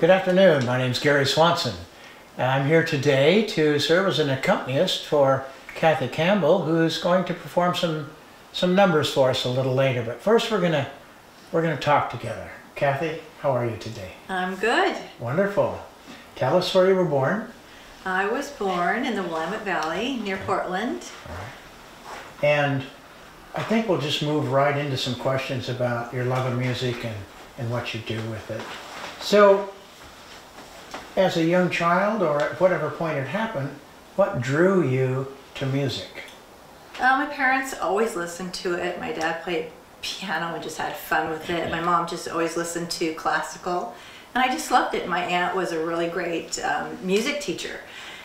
Good afternoon. My name is Gary Swanson. I'm here today to serve as an accompanist for Kathy Campbell, who's going to perform some some numbers for us a little later. But first, we're gonna we're gonna talk together. Kathy, how are you today? I'm good. Wonderful. Tell us where you were born I was born in the Willamette Valley near Portland. and I think we'll just move right into some questions about your love of music and, and what you do with it. So, as a young child or at whatever point it happened, what drew you to music? Uh, my parents always listened to it. My dad played piano and just had fun with it. My mom just always listened to classical. And I just loved it. My aunt was a really great um, music teacher.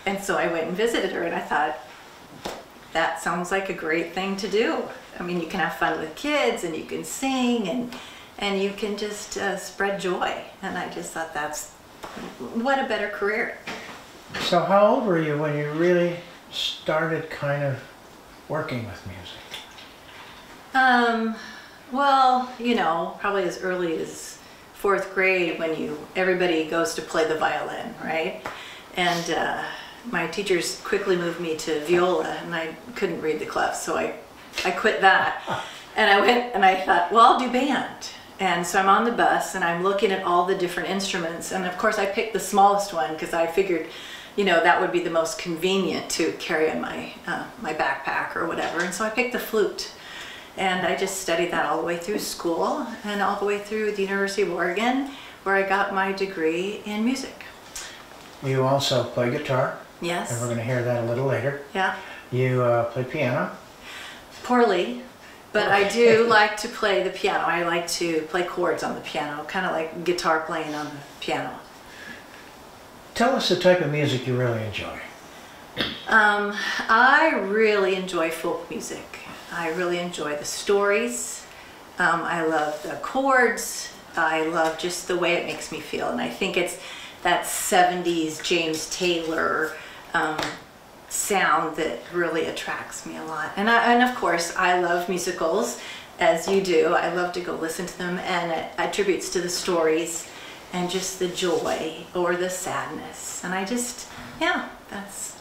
And so I went and visited her and I thought, that sounds like a great thing to do. I mean, you can have fun with kids and you can sing and, and you can just uh, spread joy. And I just thought that's, what a better career. So, how old were you when you really started kind of working with music? Um, well, you know, probably as early as fourth grade when you everybody goes to play the violin, right? And uh, my teachers quickly moved me to viola, and I couldn't read the clefs, so I I quit that. And I went and I thought, well, I'll do band. And so I'm on the bus and I'm looking at all the different instruments, and of course I picked the smallest one because I figured, you know, that would be the most convenient to carry in my uh, my backpack or whatever. And so I picked the flute. And I just studied that all the way through school and all the way through the University of Oregon, where I got my degree in music. You also play guitar, Yes. and we're going to hear that a little later. Yeah. You uh, play piano. Poorly, but I do like to play the piano. I like to play chords on the piano, kind of like guitar playing on the piano. Tell us the type of music you really enjoy. Um, I really enjoy folk music. I really enjoy the stories. Um, I love the chords. I love just the way it makes me feel. And I think it's that 70s James Taylor um, sound that really attracts me a lot. And, I, and of course, I love musicals, as you do. I love to go listen to them, and it attributes to the stories and just the joy or the sadness. And I just, yeah, that's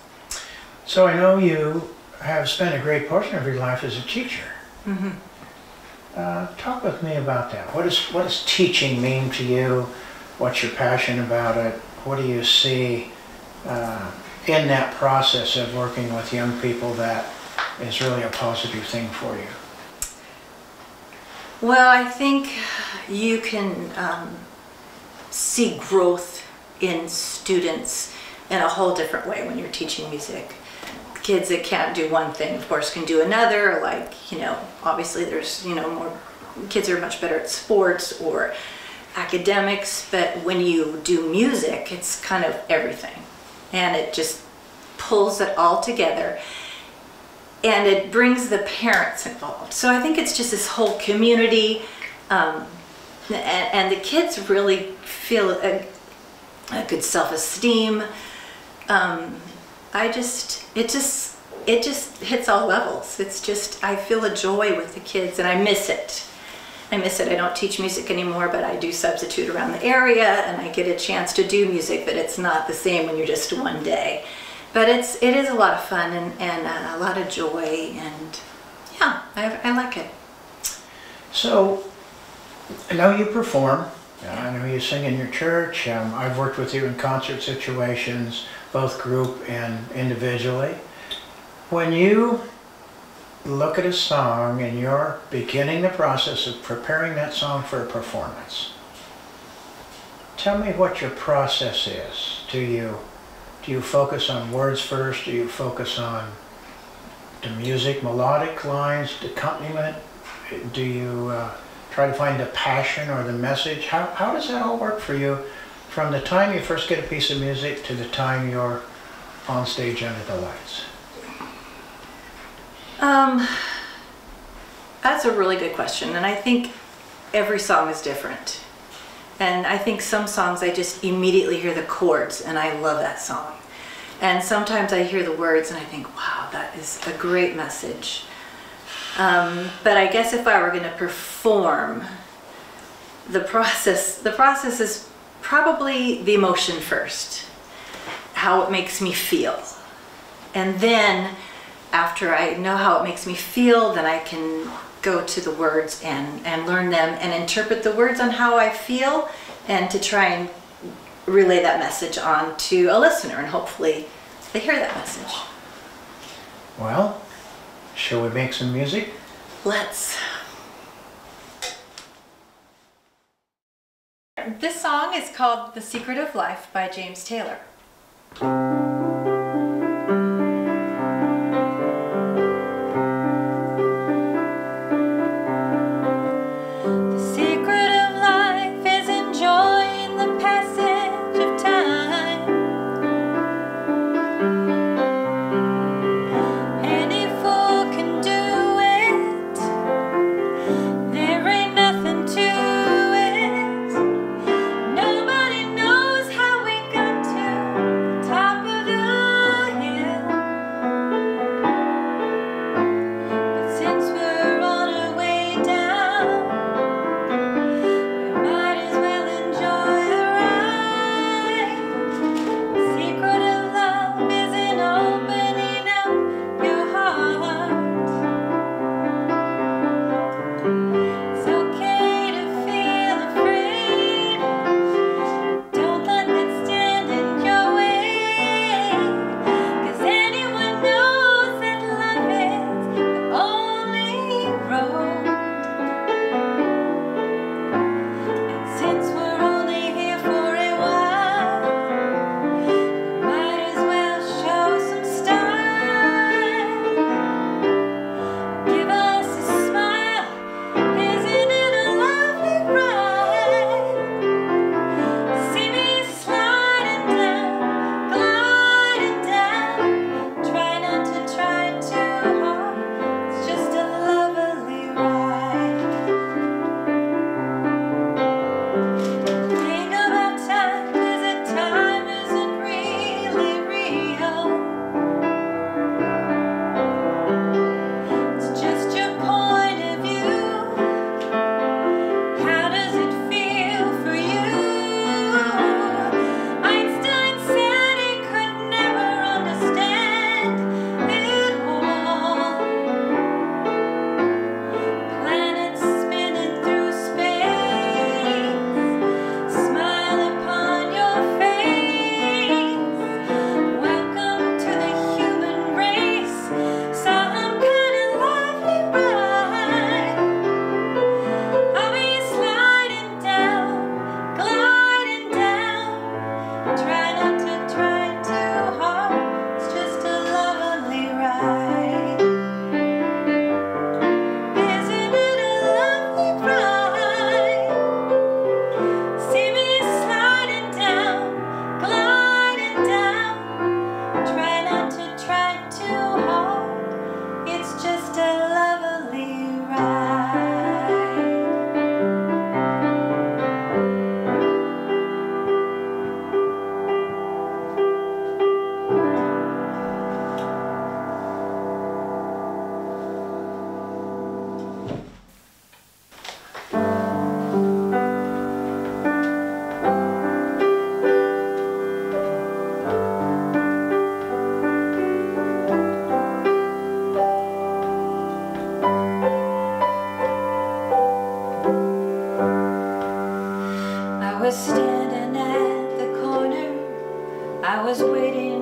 So, I know you have spent a great portion of your life as a teacher. Mm-hmm. Uh, talk with me about that. What, is, what does teaching mean to you? What's your passion about it? What do you see uh, in that process of working with young people that is really a positive thing for you? Well, I think you can um, see growth in students in a whole different way when you're teaching music. Kids that can't do one thing, of course, can do another. Like, you know, obviously there's, you know, more kids are much better at sports or academics, but when you do music, it's kind of everything. And it just pulls it all together and it brings the parents involved. So I think it's just this whole community, um, and, and the kids really feel a, a good self-esteem. Um, I just, it just, it just hits all levels. It's just, I feel a joy with the kids, and I miss it. I miss it. I don't teach music anymore, but I do substitute around the area, and I get a chance to do music. But it's not the same when you're just one day but it's it is a lot of fun and, and uh, a lot of joy and yeah I, I like it So, I know you perform. I know you sing in your church. Um, I've worked with you in concert situations, both group and individually. When you look at a song and you're beginning the process of preparing that song for a performance, tell me what your process is. Do you do you focus on words first? Do you focus on the music, melodic lines, the accompaniment? Do you uh, try to find the passion or the message? How, how does that all work for you from the time you first get a piece of music to the time you're on stage under the lights? Um that's a really good question and i think every song is different. And i think some songs i just immediately hear the chords and i love that song. And sometimes i hear the words and i think wow that is a great message. Um, but i guess if i were going to perform the process the process is probably the emotion first, how it makes me feel. And then after I know how it makes me feel, then I can go to the words and, and learn them and interpret the words on how I feel and to try and relay that message on to a listener and hopefully they hear that message. Well, shall we make some music? Let's. This song is called The Secret of Life by James Taylor. I was waiting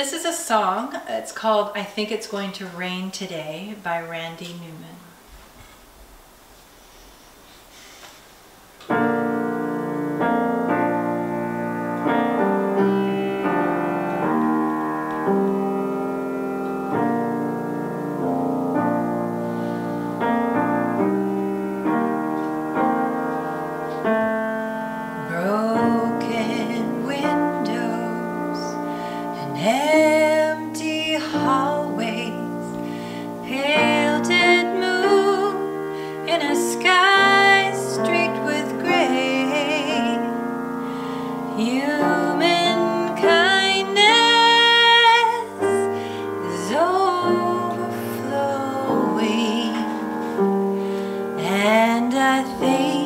This is a song. It's called I Think It's Going to Rain Today by Randy Newman. I think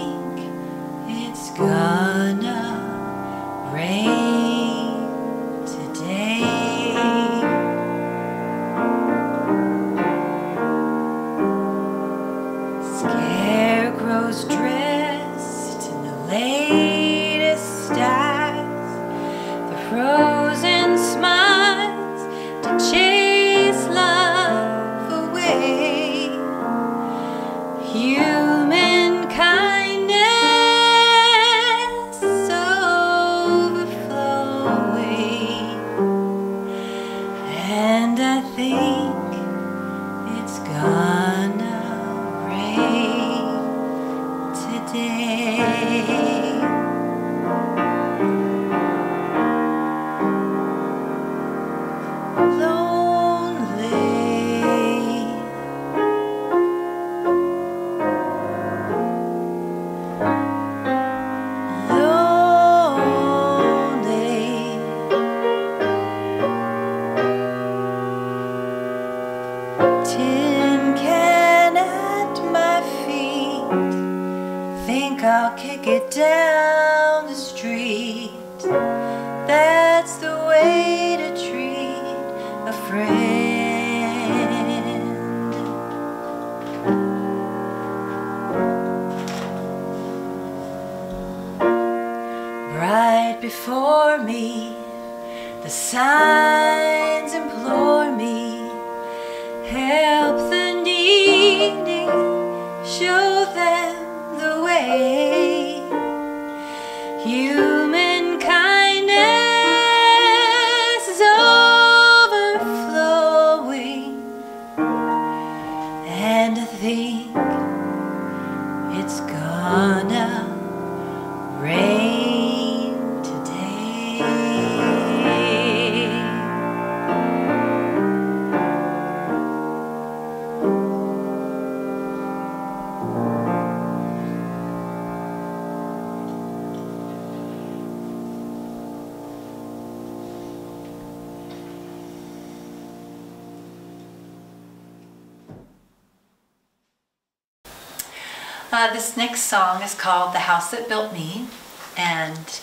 this next song is called The House That Built Me, and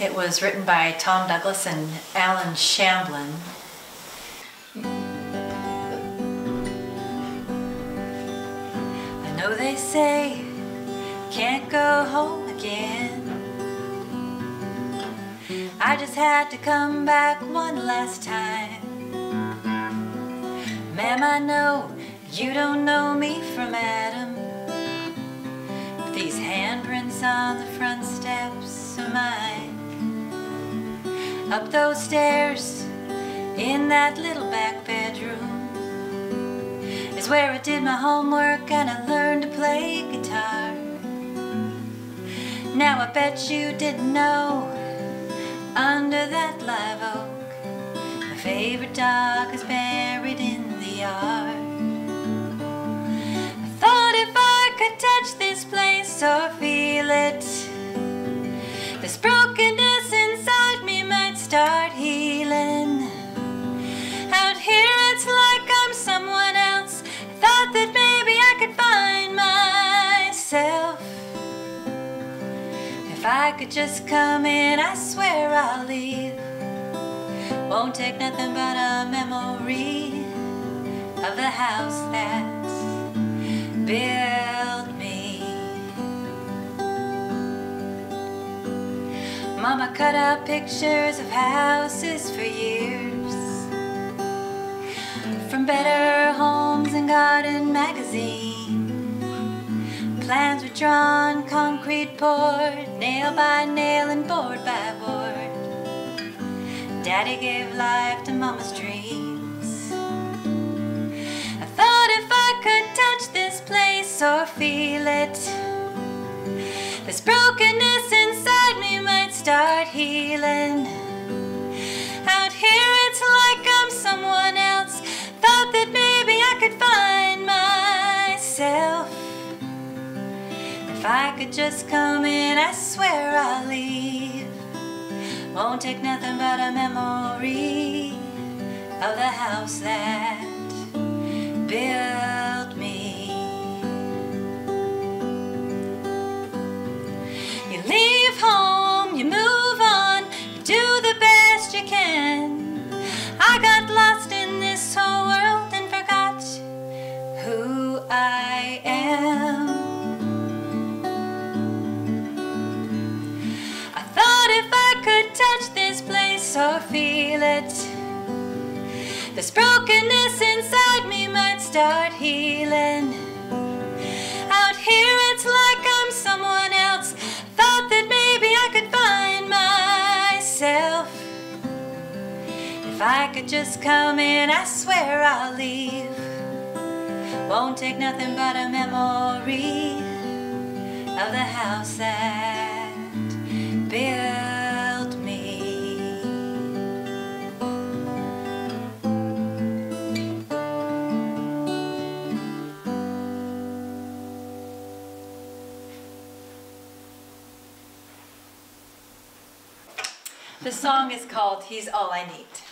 it was written by Tom Douglas and Allen Shamblin. I know they say can't go home again. I just had to come back one last time. Ma'am, I know you don't know me from Adam. These handprints on the front steps are mine. Up those stairs in that little back bedroom is where I did my homework and I learned to play guitar. Now I bet you didn't know under that live oak my favorite dog is buried in the yard. I thought if I could touch this or feel it, this brokenness inside me might start healing. Out here it's like I'm someone else. I thought that maybe I could find myself. If I could just come in, I swear I'll leave. Won't take nothing but a memory of the house that built Mama cut out pictures of houses for years from Better Homes and Garden magazine. Plans were drawn, concrete poured, nail by nail and board by board. Daddy gave life to Mama's dreams. I thought if I could touch this place or feel it, this brokenness inside me start healing. Out here it's like I'm someone else. Thought that maybe I could find myself. If I could just come in, I swear I'll leave. Won't take nothing but a memory of the house that built feel it, this brokenness inside me might start healing. Out here it's like I'm someone else. Thought that maybe I could find myself. If I could just come in, I swear I'll leave. Won't take nothing but a memory of the house that built song is called He's All I Need.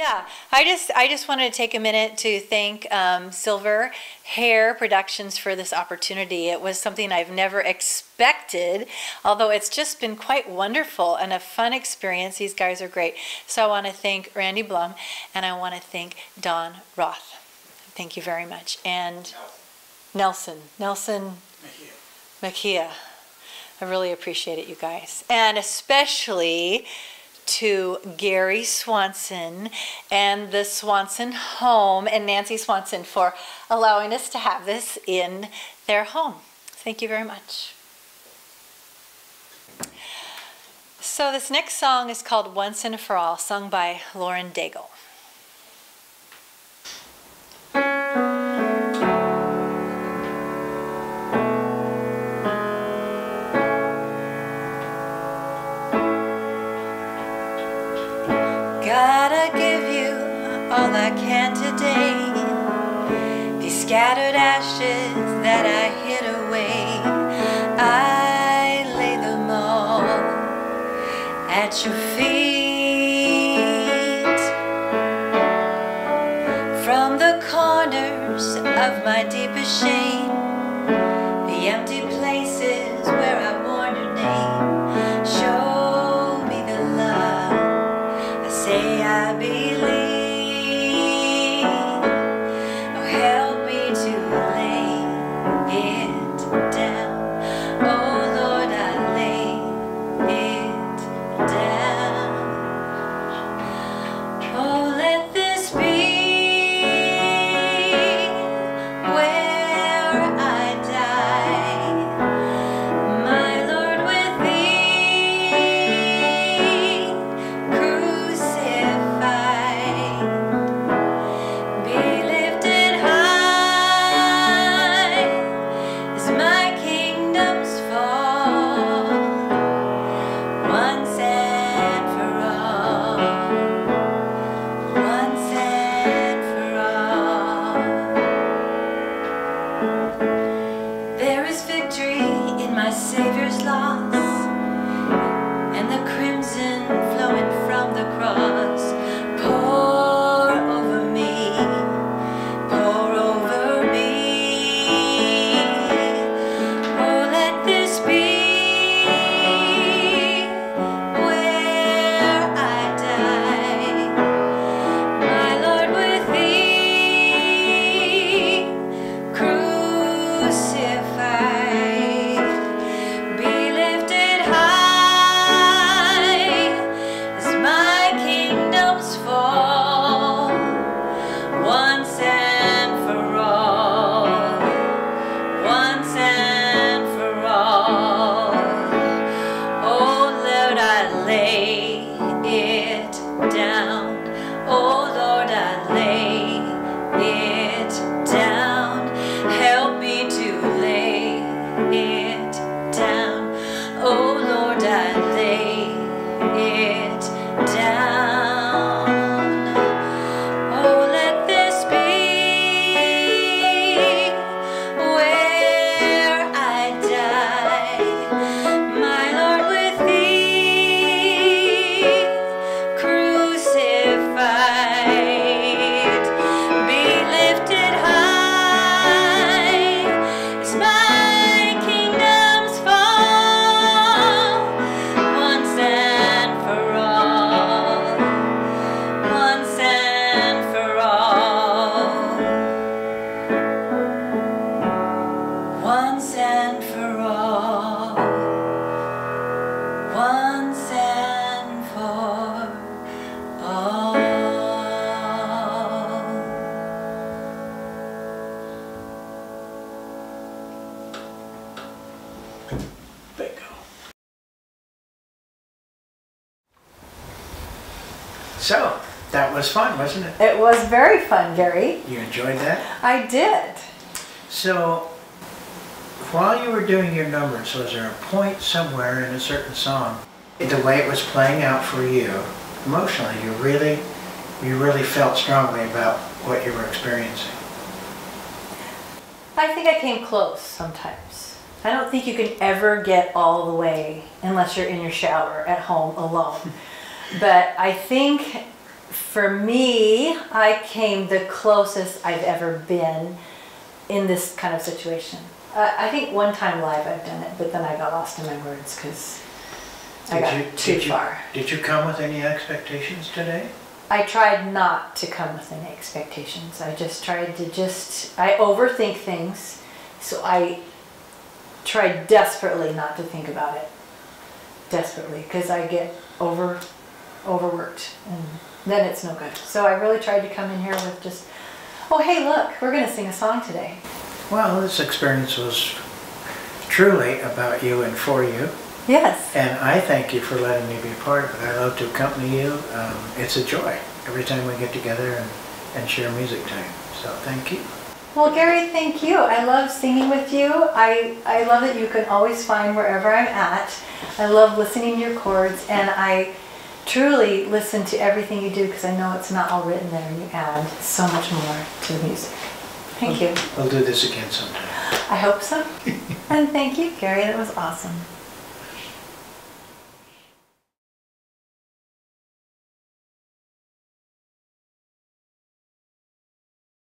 Yeah, I just I just wanted to take a minute to thank um, Silver Hare Productions for this opportunity. It was something I've never expected, although it's just been quite wonderful and a fun experience. These guys are great. So I want to thank Randy Blom and I want to thank Donn Roth. Thank you very much. And Nelson, Nelson Mejia. I really appreciate it, you guys. And especially to Gary Swanson and the Swanson home and Nancy Swanson for allowing us to have this in their home. Thank you very much. So this next song is called Once and For All, sung by Lauren Daigle. Of my deepest shame, So, that was fun, wasn't it? It was very fun, Gary. You enjoyed that? I did. So, while you were doing your numbers, was there a point somewhere in a certain song, the way it was playing out for you, emotionally, you really, you really felt strongly about what you were experiencing? I think I came close sometimes. I don't think you can ever get all the way unless you're in your shower at home alone. But I think for me, I came the closest I've ever been in this kind of situation. I, I think one time live I've done it, but then I got lost in my words because I Did got you- too did you- far. Did you come with any expectations today? I tried not to come with any expectations. I just tried to just, I overthink things, so I tried desperately not to think about it. Desperately, because I get over, overworked and then it's no good. So I really tried to come in here with just, oh, hey, look, we're gonna sing a song today. Well, this experience was truly about you and for you. Yes. And I thank you for letting me be a part of it. I love to accompany you. Um, it's a joy every time we get together and, and share music time. So thank you. Well, Gary, thank you. I love singing with you. I, I love that you can always find wherever I'm at. I love listening to your chords, and I truly listen to everything you do because I know it's not all written there, and you add so much more to the music. Thank you. I'll do this again sometime. I hope so. and thank you, Gary. That was awesome.